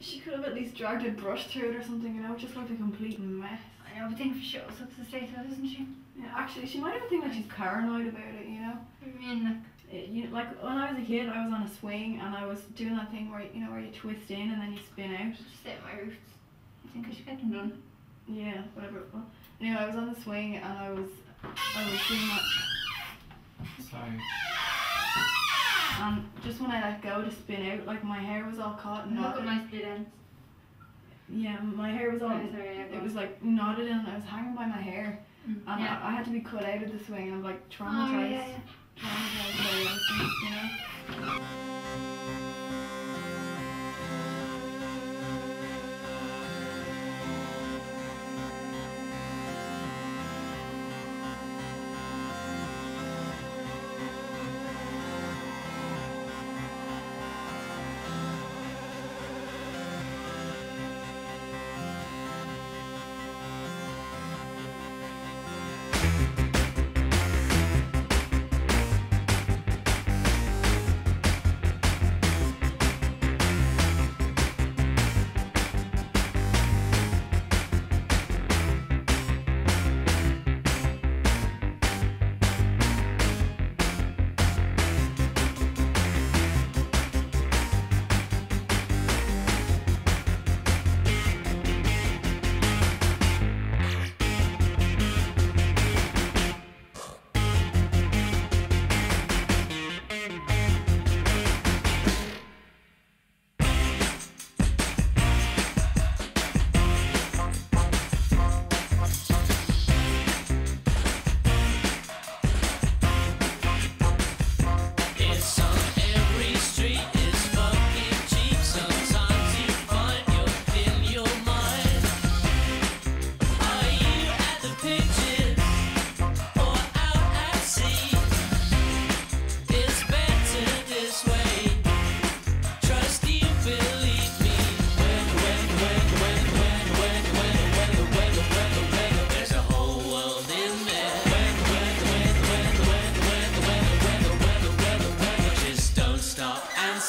She could have at least dragged a brush through it or something, you know, just like a complete mess. I know, but think she shows up to state that, doesn't she? Yeah, actually, she might even think that she's paranoid about it, you know. I mean, like, It, you, like when I was a kid, I was on a swing and I was doing that thing where you know where you twist in and then you spin out. just stay at my roots. I think I should get them done. Yeah, whatever. Well, anyway, I was on the swing and I was I was doing that, Sorry. And just when I let go to spin out, like my hair was all caught and Look at my split ends. Yeah, my hair was all. Sorry, sorry, It was like knotted and I was hanging by my hair Mm, and yeah. I, I had to be cut out of the swing and I'm like Oh, traumatized. yeah, yeah. Traumatized by you know.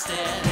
When,